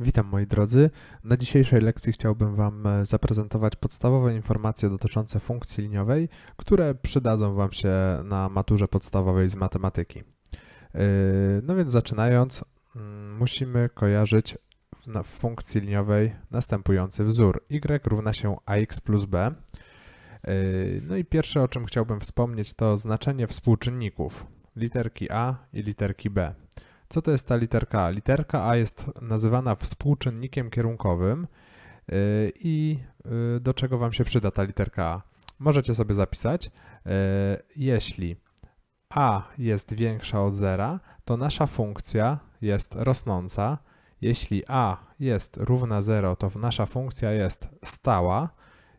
Witam moi drodzy. Na dzisiejszej lekcji chciałbym Wam e, zaprezentować podstawowe informacje dotyczące funkcji liniowej, które przydadzą Wam się na maturze podstawowej z matematyki. E, no więc zaczynając, mm, musimy kojarzyć w funkcji liniowej następujący wzór. y równa się ax plus b. E, no i pierwsze, o czym chciałbym wspomnieć, to znaczenie współczynników literki a i literki b. Co to jest ta literka A? Literka A jest nazywana współczynnikiem kierunkowym y, i y, do czego Wam się przyda ta literka A? Możecie sobie zapisać, y, jeśli A jest większa od zera, to nasza funkcja jest rosnąca. Jeśli A jest równa 0, to nasza funkcja jest stała.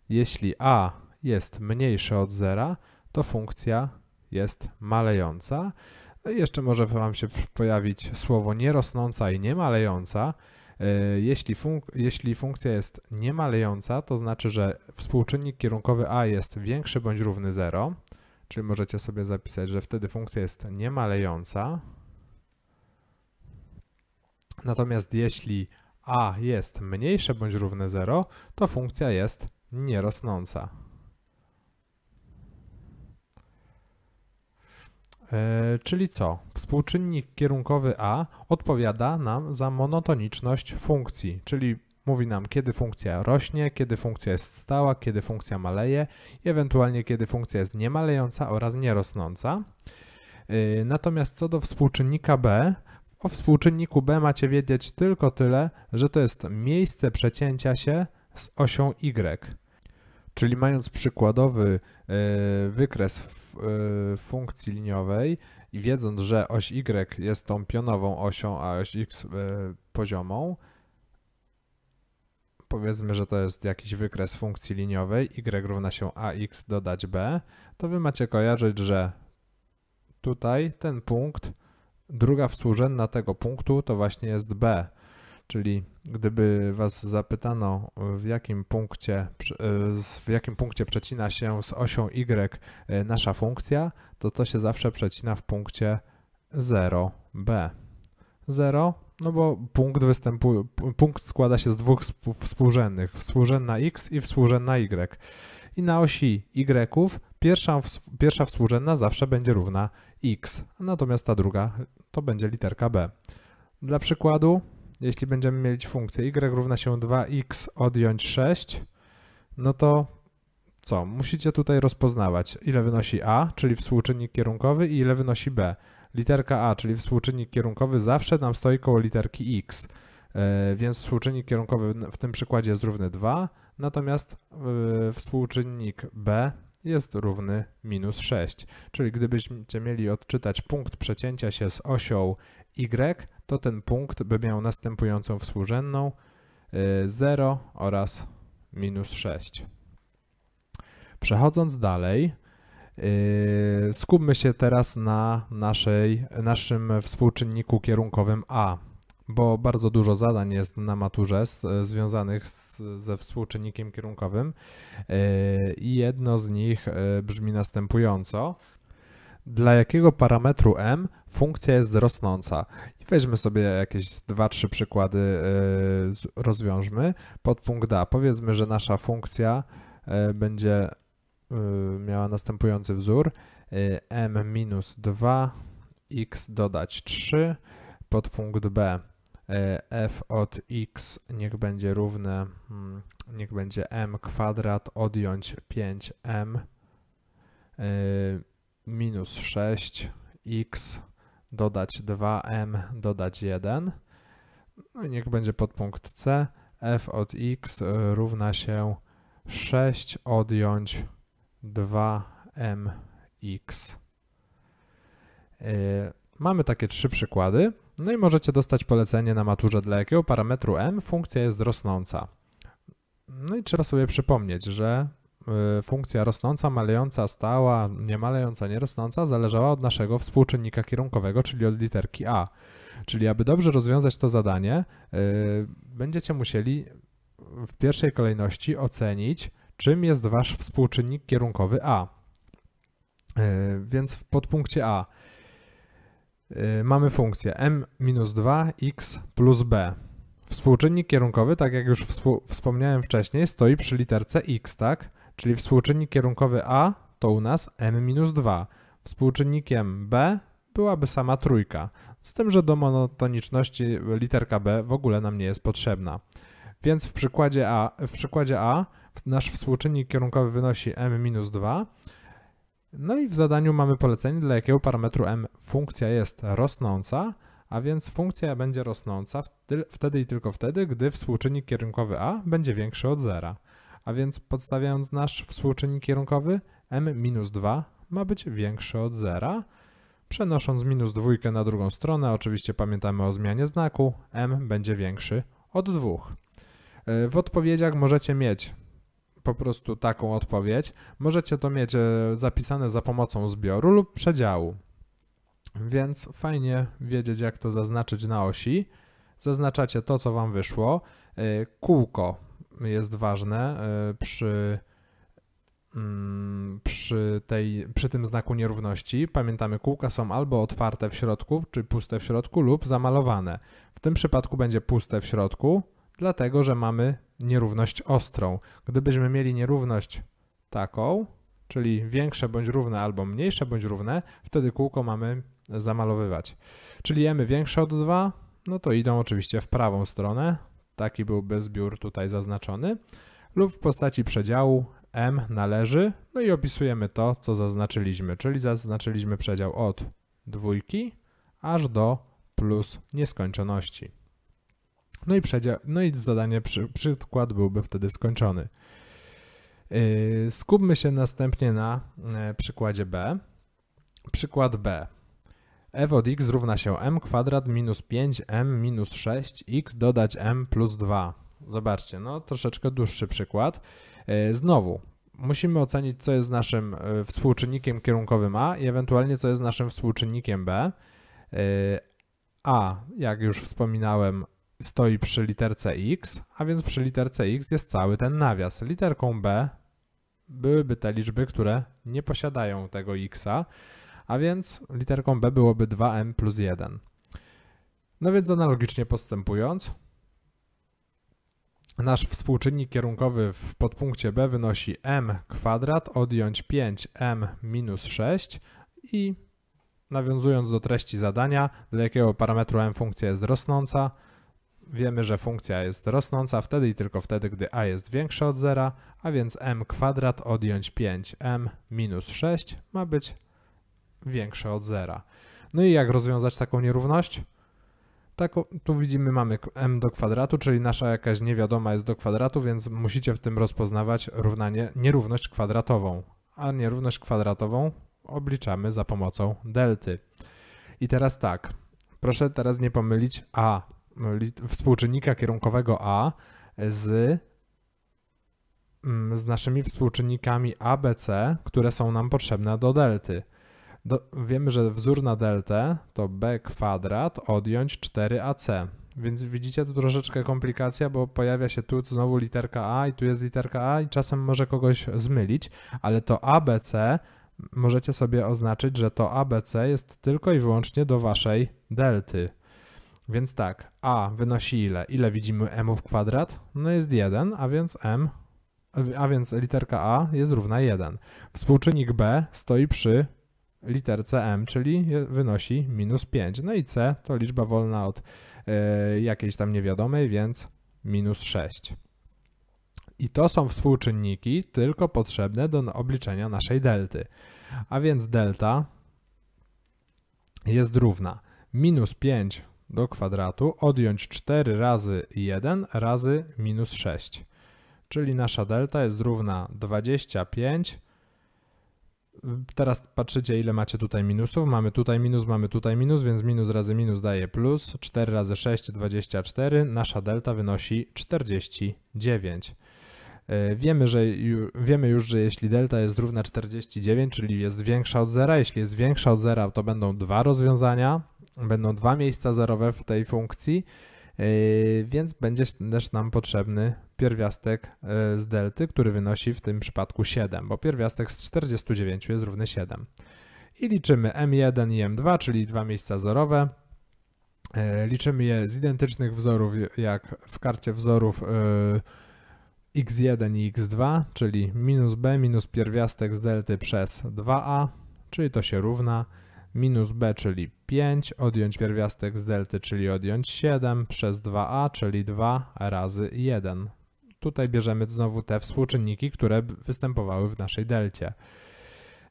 Jeśli A jest mniejsze od zera, to funkcja jest malejąca. Jeszcze może Wam się pojawić słowo nierosnąca i niemalejąca. E, jeśli, funk jeśli funkcja jest niemalejąca, to znaczy, że współczynnik kierunkowy a jest większy bądź równy 0, czyli możecie sobie zapisać, że wtedy funkcja jest niemalejąca. Natomiast jeśli a jest mniejsze bądź równe 0, to funkcja jest nierosnąca. Czyli co? Współczynnik kierunkowy A odpowiada nam za monotoniczność funkcji, czyli mówi nam, kiedy funkcja rośnie, kiedy funkcja jest stała, kiedy funkcja maleje, ewentualnie kiedy funkcja jest niemalejąca oraz nierosnąca. E, natomiast co do współczynnika B, o współczynniku B macie wiedzieć tylko tyle, że to jest miejsce przecięcia się z osią Y. Czyli mając przykładowy e, wykres e, funkcji liniowej i wiedząc, że oś y jest tą pionową osią, a oś x e, poziomą, powiedzmy, że to jest jakiś wykres funkcji liniowej, y równa się ax dodać b, to wy macie kojarzyć, że tutaj ten punkt, druga współrzędna tego punktu to właśnie jest b. Czyli gdyby Was zapytano, w jakim punkcie, e, w jakim punkcie przecina się z osią y e, nasza funkcja, to to się zawsze przecina w punkcie 0b. 0, no bo punkt, punkt składa się z dwóch współrzędnych, współrzędna x i współrzędna y. I na osi y pierwsza, pierwsza współrzędna zawsze będzie równa x, natomiast ta druga to będzie literka b. Dla przykładu jeśli będziemy mieć funkcję y równa się 2x odjąć 6, no to co? Musicie tutaj rozpoznawać, ile wynosi a, czyli współczynnik kierunkowy i ile wynosi b. Literka a, czyli współczynnik kierunkowy zawsze nam stoi koło literki x, e, więc współczynnik kierunkowy w tym przykładzie jest równy 2, natomiast e, współczynnik b jest równy minus 6. Czyli gdybyście mieli odczytać punkt przecięcia się z osią y, to ten punkt by miał następującą współrzędną 0 y, oraz minus 6. Przechodząc dalej, yy, skupmy się teraz na naszej, naszym współczynniku kierunkowym A, bo bardzo dużo zadań jest na maturze z, związanych z, ze współczynnikiem kierunkowym yy, i jedno z nich brzmi następująco. Dla jakiego parametru m funkcja jest rosnąca? I weźmy sobie jakieś 2-3 przykłady, yy, rozwiążmy. Podpunkt A. Powiedzmy, że nasza funkcja yy, będzie yy, miała następujący wzór. m minus 2, x dodać 3. Podpunkt B. f od x niech będzie równe, hmm, niech będzie m kwadrat odjąć 5m minus 6 x dodać 2m dodać 1. No i niech będzie podpunkt C. f od x równa się 6 odjąć 2mx. Y, mamy takie trzy przykłady. No i możecie dostać polecenie na maturze, dla jakiego parametru m funkcja jest rosnąca. No i trzeba sobie przypomnieć, że funkcja rosnąca, malejąca, stała, nie malejąca, nie rosnąca zależała od naszego współczynnika kierunkowego, czyli od literki A. Czyli aby dobrze rozwiązać to zadanie, yy, będziecie musieli w pierwszej kolejności ocenić, czym jest wasz współczynnik kierunkowy A. Yy, więc w podpunkcie A mamy funkcję m-2x plus b. Współczynnik kierunkowy, tak jak już wspomniałem wcześniej, stoi przy literce x, tak? Czyli współczynnik kierunkowy a to u nas m-2. Współczynnikiem b byłaby sama trójka, z tym, że do monotoniczności literka b w ogóle nam nie jest potrzebna. Więc w przykładzie a, w przykładzie a nasz współczynnik kierunkowy wynosi m-2, no i w zadaniu mamy polecenie, dla jakiego parametru m funkcja jest rosnąca, a więc funkcja będzie rosnąca wtedy i tylko wtedy, gdy współczynnik kierunkowy a będzie większy od zera. A więc podstawiając nasz współczynnik kierunkowy, m-2 ma być większy od zera. Przenosząc minus dwójkę na drugą stronę, oczywiście pamiętamy o zmianie znaku, m będzie większy od 2. E, w odpowiedziach możecie mieć po prostu taką odpowiedź. Możecie to mieć e, zapisane za pomocą zbioru lub przedziału. Więc fajnie wiedzieć, jak to zaznaczyć na osi. Zaznaczacie to, co Wam wyszło. E, kółko jest ważne e, przy, mm, przy, tej, przy tym znaku nierówności. Pamiętamy, kółka są albo otwarte w środku, czy puste w środku, lub zamalowane. W tym przypadku będzie puste w środku, dlatego że mamy nierówność ostrą. Gdybyśmy mieli nierówność taką, czyli większe bądź równe albo mniejsze bądź równe, wtedy kółko mamy zamalowywać. Czyli jemy większe od 2, no to idą oczywiście w prawą stronę, taki byłby zbiór tutaj zaznaczony, lub w postaci przedziału m należy, no i opisujemy to, co zaznaczyliśmy, czyli zaznaczyliśmy przedział od dwójki aż do plus nieskończoności. No i, przedział, no i zadanie, przy, przykład byłby wtedy skończony. Yy, skupmy się następnie na yy, przykładzie B. Przykład B. f od x równa się m kwadrat minus 5m minus 6x dodać m plus 2. Zobaczcie, no troszeczkę dłuższy przykład. Yy, znowu, musimy ocenić, co jest naszym yy, współczynnikiem kierunkowym a i ewentualnie co jest naszym współczynnikiem b. Yy, a, jak już wspominałem, stoi przy literce x, a więc przy literce x jest cały ten nawias. Literką b byłyby te liczby, które nie posiadają tego x'a, a więc literką b byłoby 2m plus 1. No więc analogicznie postępując, nasz współczynnik kierunkowy w podpunkcie b wynosi m kwadrat odjąć 5m minus 6 i nawiązując do treści zadania, dla jakiego parametru m funkcja jest rosnąca, Wiemy, że funkcja jest rosnąca wtedy i tylko wtedy, gdy a jest większe od zera, a więc m kwadrat odjąć 5m minus 6 ma być większe od zera. No i jak rozwiązać taką nierówność? Tak, tu widzimy mamy m do kwadratu, czyli nasza jakaś niewiadoma jest do kwadratu, więc musicie w tym rozpoznawać równanie, nierówność kwadratową. A nierówność kwadratową obliczamy za pomocą delty. I teraz tak, proszę teraz nie pomylić a współczynnika kierunkowego A z, mm, z naszymi współczynnikami A, B, C, które są nam potrzebne do delty. Do, wiemy, że wzór na deltę to b kwadrat odjąć 4ac. Więc widzicie tu troszeczkę komplikacja, bo pojawia się tu znowu literka a i tu jest literka a i czasem może kogoś zmylić, ale to ABC możecie sobie oznaczyć, że to ABC jest tylko i wyłącznie do waszej delty. Więc tak, a wynosi ile? Ile widzimy m w kwadrat? No jest 1, a więc m, a więc literka a jest równa 1. Współczynnik b stoi przy literce m, czyli wynosi minus 5. No i c to liczba wolna od y, jakiejś tam niewiadomej, więc minus 6. I to są współczynniki tylko potrzebne do obliczenia naszej delty. A więc delta jest równa minus 5 do kwadratu odjąć 4 razy 1 razy minus 6. Czyli nasza delta jest równa 25. Teraz patrzycie ile macie tutaj minusów. Mamy tutaj minus, mamy tutaj minus, więc minus razy minus daje plus. 4 razy 6, 24. Nasza delta wynosi 49. E, wiemy, że wiemy już, że jeśli delta jest równa 49, czyli jest większa od zera, jeśli jest większa od zera, to będą dwa rozwiązania, będą dwa miejsca zerowe w tej funkcji, yy, więc będzie też nam potrzebny pierwiastek yy, z delty, który wynosi w tym przypadku 7, bo pierwiastek z 49 jest równy 7. I liczymy m1 i m2, czyli dwa miejsca zerowe. E, liczymy je z identycznych wzorów, jak w karcie wzorów e, x1 i x2, czyli minus b minus pierwiastek z delty przez 2a, czyli to się równa minus b, czyli 5, odjąć pierwiastek z delty, czyli odjąć 7, przez 2a, czyli 2 razy 1. Tutaj bierzemy znowu te współczynniki, które występowały w naszej delcie.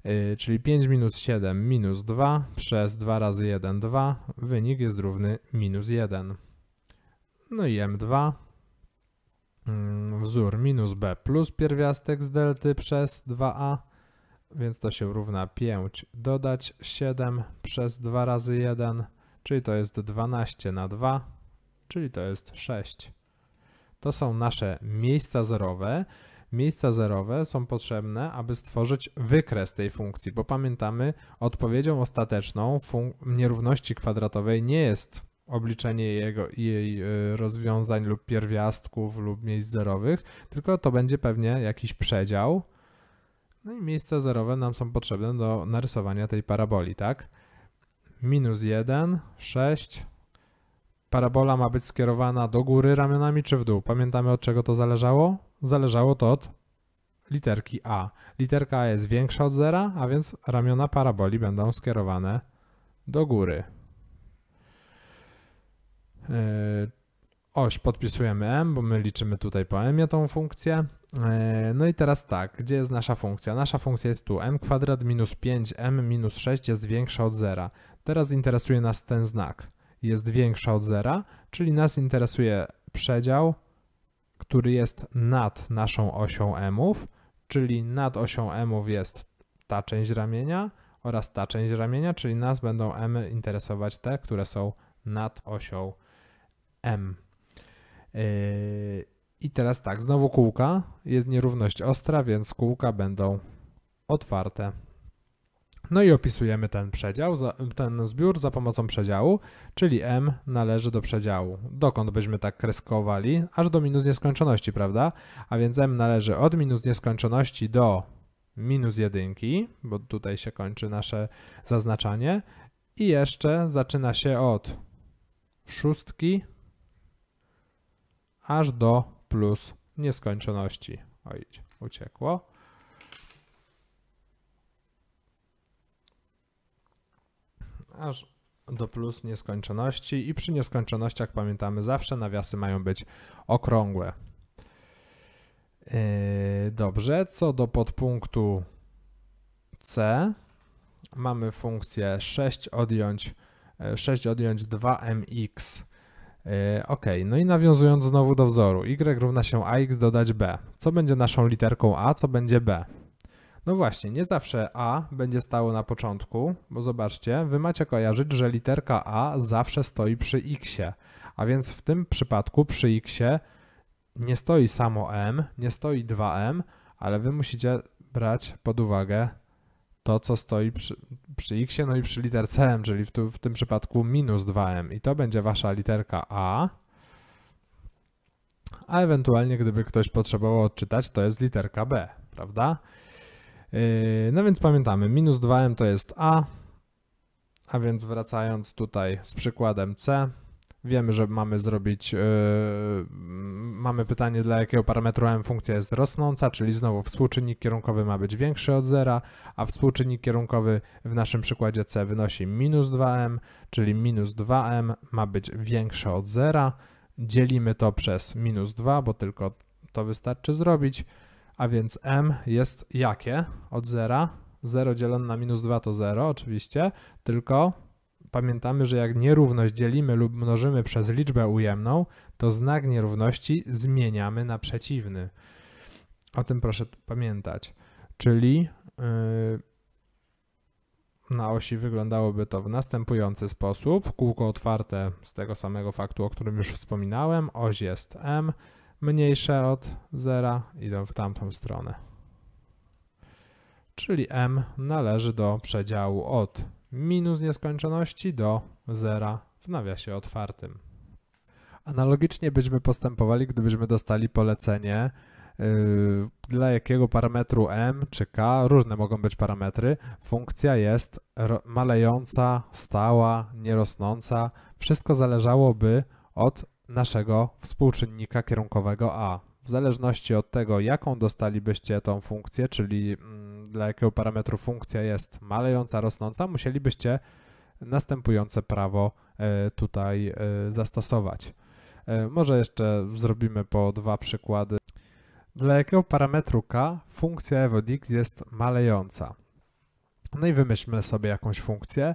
Yy, czyli 5 minus 7 minus 2 przez 2 razy 1 2. Wynik jest równy minus 1. No i m2 mm, wzór minus b plus pierwiastek z delty przez 2a więc to się równa 5 dodać 7 przez 2 razy 1, czyli to jest 12 na 2, czyli to jest 6. To są nasze miejsca zerowe. Miejsca zerowe są potrzebne, aby stworzyć wykres tej funkcji, bo pamiętamy, odpowiedzią ostateczną nierówności kwadratowej nie jest obliczenie jego, jej y, rozwiązań lub pierwiastków lub miejsc zerowych, tylko to będzie pewnie jakiś przedział, no i miejsca zerowe nam są potrzebne do narysowania tej paraboli, tak? Minus 1, 6. Parabola ma być skierowana do góry ramionami czy w dół? Pamiętamy od czego to zależało? Zależało to od literki A. Literka A jest większa od zera, a więc ramiona paraboli będą skierowane do góry. Yy, oś podpisujemy m, bo my liczymy tutaj po m tą funkcję. E, no i teraz tak, gdzie jest nasza funkcja? Nasza funkcja jest tu, m kwadrat minus 5m minus 6 jest większa od zera. Teraz interesuje nas ten znak. Jest większa od zera, czyli nas interesuje przedział, który jest nad naszą osią mów, czyli nad osią mów jest ta część ramienia oraz ta część ramienia, czyli nas będą m interesować te, które są nad osią m. Yy, i teraz tak, znowu kółka, jest nierówność ostra, więc kółka będą otwarte. No i opisujemy ten przedział, ten zbiór za pomocą przedziału, czyli m należy do przedziału. Dokąd byśmy tak kreskowali? Aż do minus nieskończoności, prawda? A więc m należy od minus nieskończoności do minus jedynki, bo tutaj się kończy nasze zaznaczanie. I jeszcze zaczyna się od szóstki aż do plus nieskończoności. Oj, uciekło. Aż do plus nieskończoności i przy nieskończonościach pamiętamy zawsze nawiasy mają być okrągłe. Yy, dobrze, co do podpunktu C mamy funkcję 6 odjąć 6 odjąć 2mx E, ok, no i nawiązując znowu do wzoru, y równa się ax dodać b. Co będzie naszą literką a, co będzie b? No właśnie, nie zawsze a będzie stało na początku, bo zobaczcie, wy macie kojarzyć, że literka a zawsze stoi przy xie, a więc w tym przypadku przy xie nie stoi samo m, nie stoi 2m, ale wy musicie brać pod uwagę to, co stoi przy, przy x, no i przy literce m, czyli w, tu, w tym przypadku minus 2m i to będzie wasza literka a, a ewentualnie gdyby ktoś potrzebował odczytać, to jest literka b, prawda? Yy, no więc pamiętamy, minus 2m to jest a, a więc wracając tutaj z przykładem c, Wiemy, że mamy zrobić, yy, mamy pytanie, dla jakiego parametru m funkcja jest rosnąca, czyli znowu współczynnik kierunkowy ma być większy od zera, a współczynnik kierunkowy w naszym przykładzie c wynosi minus 2m, czyli minus 2m ma być większe od zera. Dzielimy to przez minus 2, bo tylko to wystarczy zrobić, a więc m jest jakie od zera? 0 dzielone na minus 2 to 0 oczywiście, tylko pamiętamy, że jak nierówność dzielimy lub mnożymy przez liczbę ujemną, to znak nierówności zmieniamy na przeciwny. O tym proszę pamiętać. Czyli yy, na osi wyglądałoby to w następujący sposób. Kółko otwarte z tego samego faktu, o którym już wspominałem. Oś jest m, mniejsze od zera, idą w tamtą stronę. Czyli m należy do przedziału od minus nieskończoności do zera w nawiasie otwartym. Analogicznie byśmy postępowali, gdybyśmy dostali polecenie, yy, dla jakiego parametru m czy k, różne mogą być parametry, funkcja jest malejąca, stała, nierosnąca. Wszystko zależałoby od naszego współczynnika kierunkowego a. W zależności od tego, jaką dostalibyście tą funkcję, czyli mm, dla jakiego parametru funkcja jest malejąca, rosnąca, musielibyście następujące prawo e, tutaj e, zastosować. E, może jeszcze zrobimy po dwa przykłady. Dla jakiego parametru k funkcja f od x jest malejąca? No i wymyślmy sobie jakąś funkcję.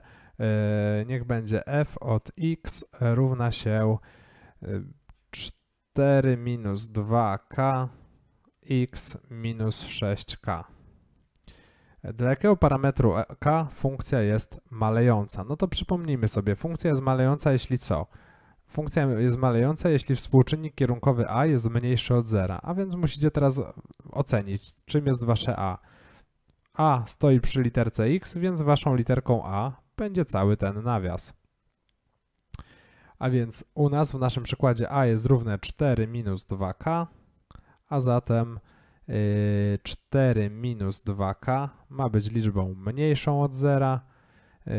Niech będzie f od x równa się 4 minus 2k x minus 6k. Dla jakiego parametru k funkcja jest malejąca? No to przypomnijmy sobie, funkcja jest malejąca, jeśli co? Funkcja jest malejąca, jeśli współczynnik kierunkowy a jest mniejszy od zera, a więc musicie teraz ocenić, czym jest wasze a. a stoi przy literce x, więc waszą literką a będzie cały ten nawias. A więc u nas w naszym przykładzie a jest równe 4 minus 2k, a zatem 4 yy, minus 2k ma być liczbą mniejszą od zera. Yy,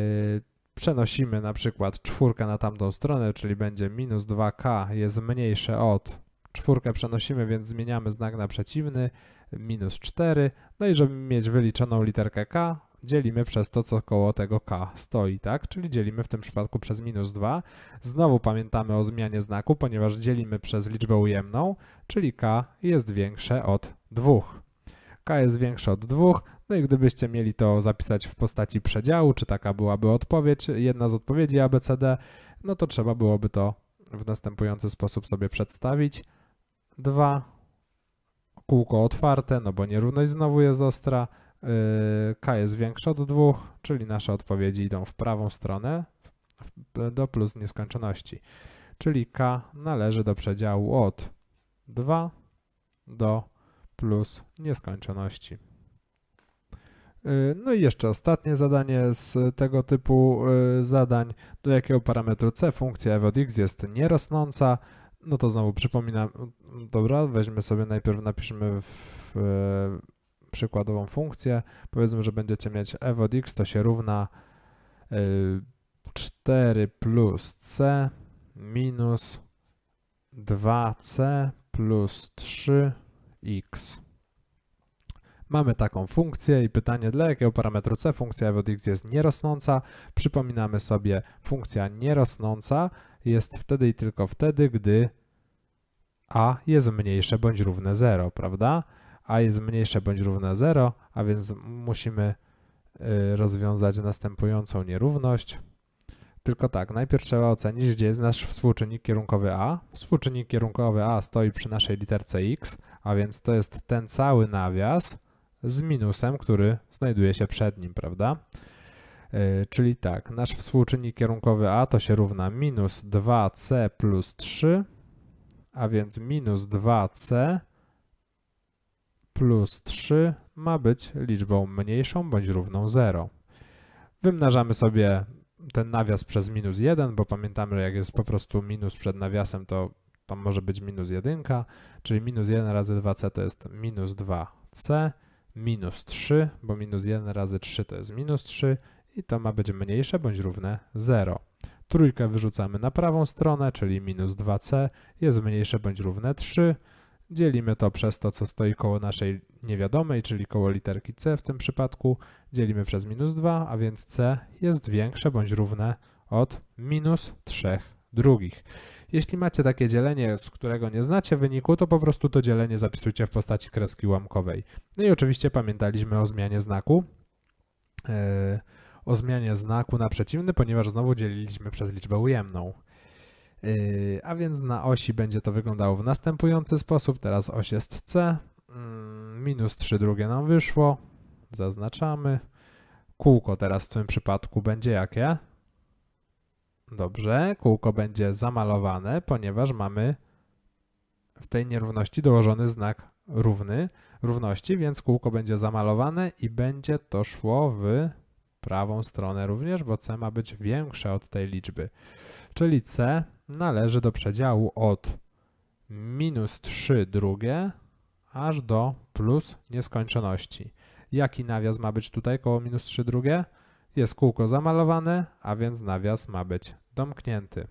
przenosimy na przykład czwórkę na tamtą stronę, czyli będzie minus 2k jest mniejsze od czwórkę przenosimy, więc zmieniamy znak na przeciwny, minus 4. No i żeby mieć wyliczoną literkę k, dzielimy przez to, co koło tego k stoi, tak? Czyli dzielimy w tym przypadku przez minus 2. Znowu pamiętamy o zmianie znaku, ponieważ dzielimy przez liczbę ujemną, czyli k jest większe od 2. k jest większe od 2, no i gdybyście mieli to zapisać w postaci przedziału, czy taka byłaby odpowiedź, jedna z odpowiedzi ABCD, no to trzeba byłoby to w następujący sposób sobie przedstawić. 2, kółko otwarte, no bo nierówność znowu jest ostra, k jest większe od 2, czyli nasze odpowiedzi idą w prawą stronę do plus nieskończoności. Czyli k należy do przedziału od 2 do plus nieskończoności. Yy, no i jeszcze ostatnie zadanie z tego typu yy, zadań. Do jakiego parametru c funkcja f od x jest nierosnąca? No to znowu przypominam, dobra, weźmy sobie najpierw, napiszmy w przykładową funkcję. Powiedzmy, że będziecie mieć f od x to się równa 4 y, plus c minus 2c plus 3x. Mamy taką funkcję i pytanie, dla jakiego parametru c funkcja f od x jest nierosnąca. Przypominamy sobie, funkcja nierosnąca jest wtedy i tylko wtedy, gdy a jest mniejsze bądź równe 0, prawda? A jest mniejsze bądź równe 0, a więc musimy y, rozwiązać następującą nierówność. Tylko tak, najpierw trzeba ocenić, gdzie jest nasz współczynnik kierunkowy a. Współczynnik kierunkowy a stoi przy naszej literce x, a więc to jest ten cały nawias z minusem, który znajduje się przed nim, prawda? Yy, czyli tak, nasz współczynnik kierunkowy a to się równa minus 2c plus 3, a więc minus 2c plus 3 ma być liczbą mniejszą bądź równą 0. Wymnażamy sobie ten nawias przez minus 1, bo pamiętamy, że jak jest po prostu minus przed nawiasem, to tam może być minus 1, czyli minus 1 razy 2c to jest minus 2c, minus 3, bo minus 1 razy 3 to jest minus 3 i to ma być mniejsze bądź równe 0. Trójkę wyrzucamy na prawą stronę, czyli minus 2c jest mniejsze bądź równe 3, Dzielimy to przez to, co stoi koło naszej niewiadomej, czyli koło literki c w tym przypadku. Dzielimy przez minus 2, a więc c jest większe bądź równe od minus 3 drugich. Jeśli macie takie dzielenie, z którego nie znacie wyniku, to po prostu to dzielenie zapisujcie w postaci kreski ułamkowej. No i oczywiście pamiętaliśmy o zmianie znaku. Yy, o zmianie znaku na przeciwny, ponieważ znowu dzieliliśmy przez liczbę ujemną. Yy, a więc na osi będzie to wyglądało w następujący sposób. Teraz oś jest C, mm, minus 3 drugie nam wyszło, zaznaczamy. Kółko teraz w tym przypadku będzie jakie? Dobrze, kółko będzie zamalowane, ponieważ mamy w tej nierówności dołożony znak równy, równości, więc kółko będzie zamalowane i będzie to szło w prawą stronę również, bo c ma być większe od tej liczby. Czyli c należy do przedziału od minus 3 drugie aż do plus nieskończoności. Jaki nawias ma być tutaj koło minus 3 drugie? Jest kółko zamalowane, a więc nawias ma być domknięty.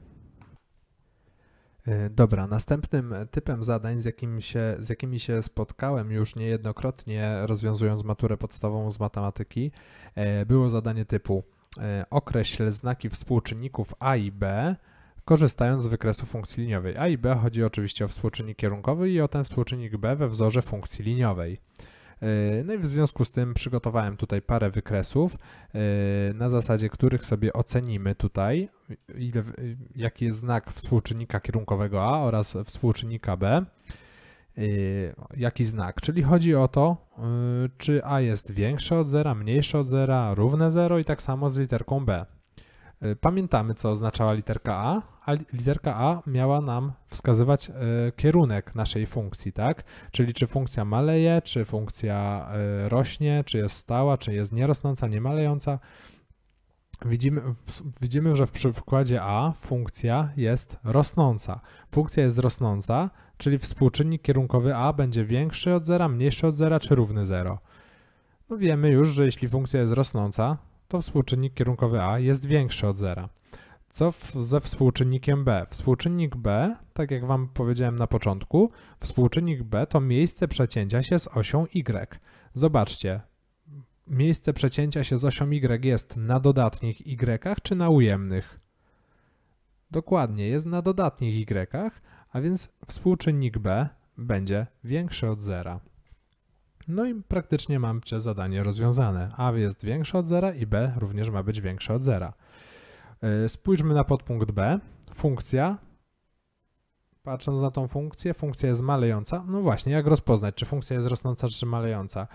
E, Dobra, następnym typem zadań, z, jakim się, z jakimi się spotkałem już niejednokrotnie rozwiązując maturę podstawową z matematyki, e, było zadanie typu e, określ znaki współczynników a i b, korzystając z wykresu funkcji liniowej. A i b chodzi oczywiście o współczynnik kierunkowy i o ten współczynnik b we wzorze funkcji liniowej. E, No i w związku z tym przygotowałem tutaj parę wykresów, e, na zasadzie których sobie ocenimy tutaj, ile, jaki jest znak współczynnika kierunkowego A oraz współczynnika B. Jaki znak? Czyli chodzi o to, czy A jest większe od zera, mniejsze od zera, równe 0 i tak samo z literką B. E, Pamiętamy, co oznaczała literka A, a li- literka A miała nam wskazywać e, kierunek naszej funkcji, tak? Czyli czy funkcja maleje, czy funkcja e, rośnie, czy jest stała, czy jest nierosnąca, nie malejąca. Widzimy, widzimy, że w przykładzie A funkcja jest rosnąca. Funkcja jest rosnąca, czyli współczynnik kierunkowy A będzie większy od zera, mniejszy od zera, czy równy 0. No wiemy już, że jeśli funkcja jest rosnąca, to współczynnik kierunkowy A jest większy od zera. Co w, ze współczynnikiem B? Współczynnik B, tak jak Wam powiedziałem na początku, współczynnik B to miejsce przecięcia się z osią Y. Zobaczcie, miejsce przecięcia się z osią Y jest na dodatnich Y czy na ujemnych? Dokładnie, jest na dodatnich Y, a więc współczynnik B będzie większy od zera. No i praktycznie mamcie zadanie rozwiązane. A jest większe od zera i B również ma być większe od zera. Yy, Spójrzmy na podpunkt B. Funkcja. Patrząc na tą funkcję, funkcja jest malejąca. No właśnie, jak rozpoznać, czy funkcja jest rosnąca, czy malejąca?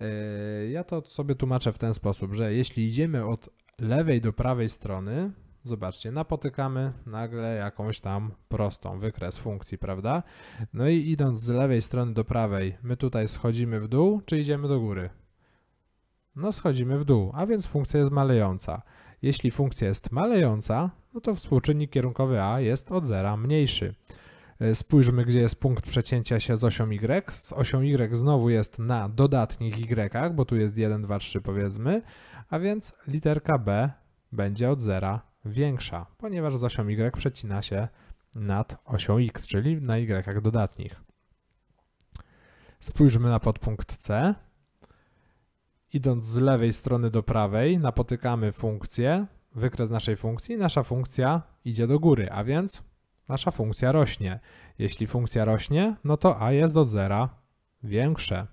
Yy, Ja to sobie tłumaczę w ten sposób, że jeśli idziemy od lewej do prawej strony, zobaczcie, napotykamy nagle jakąś tam prostą wykres funkcji, prawda? No i idąc z lewej strony do prawej, my tutaj schodzimy w dół, czy idziemy do góry? No schodzimy w dół, a więc funkcja jest malejąca. Jeśli funkcja jest malejąca, no to współczynnik kierunkowy a jest od zera mniejszy. E, Spójrzmy, gdzie jest punkt przecięcia się z osią y. Z osią y znowu jest na dodatnich y, bo tu jest 1, 2, 3 powiedzmy, a więc literka b będzie od zera większa, ponieważ z osią y przecina się nad osią x, czyli na y dodatnich. Spójrzmy na podpunkt C. Idąc z lewej strony do prawej, napotykamy funkcję, wykres naszej funkcji. Nasza funkcja idzie do góry, a więc nasza funkcja rośnie. Jeśli funkcja rośnie, no to a jest od zera większe.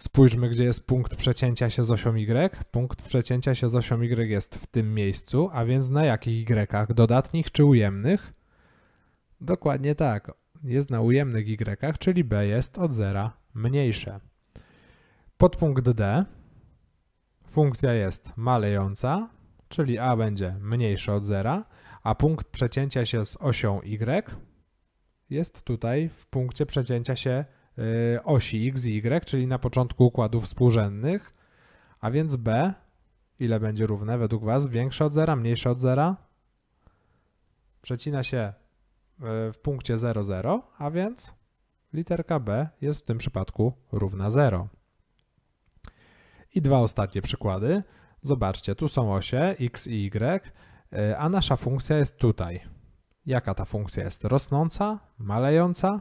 Spójrzmy, gdzie jest punkt przecięcia się z osią y. Punkt przecięcia się z osią y jest w tym miejscu, a więc na jakich y? Dodatnich czy ujemnych? Dokładnie tak. Jest na ujemnych y, czyli b jest od zera mniejsze. Podpunkt D. Funkcja jest malejąca, czyli a będzie mniejsze od zera, a punkt przecięcia się z osią y jest tutaj w punkcie przecięcia się osi x i y, czyli na początku układów współrzędnych, a więc b ile będzie równe według Was? Większe od zera, mniejsze od zera? Przecina się y, w punkcie 0, 0, a więc literka b jest w tym przypadku równa 0. I dwa ostatnie przykłady. Zobaczcie, tu są osie x i y, y, a nasza funkcja jest tutaj. Jaka ta funkcja jest? Rosnąca? Malejąca?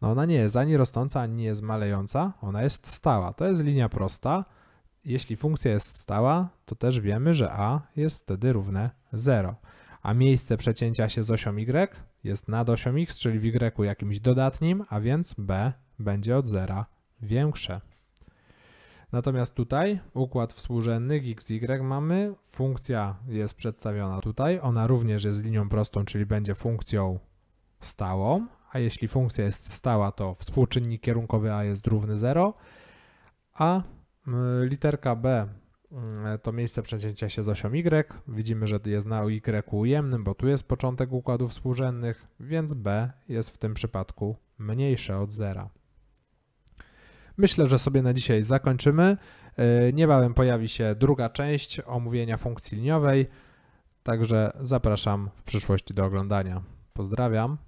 No ona nie jest ani rosnąca, ani nie jest malejąca. Ona jest stała. To jest linia prosta. Jeśli funkcja jest stała, to też wiemy, że a jest wtedy równe 0. A miejsce przecięcia się z osią y jest nad osią x, czyli w y jakimś dodatnim, a więc b będzie od zera większe. Natomiast tutaj układ współrzędnych x, y mamy, funkcja jest przedstawiona tutaj, ona również jest linią prostą, czyli będzie funkcją stałą, a jeśli funkcja jest stała, to współczynnik kierunkowy a jest równy 0, a y, literka b y, to miejsce przecięcia się z osią y, widzimy, że jest na y ujemnym, bo tu jest początek układów współrzędnych, więc b jest w tym przypadku mniejsze od zera. Myślę, że sobie na dzisiaj zakończymy. Yy, Niebawem pojawi się druga część omówienia funkcji liniowej, także zapraszam w przyszłości do oglądania. Pozdrawiam.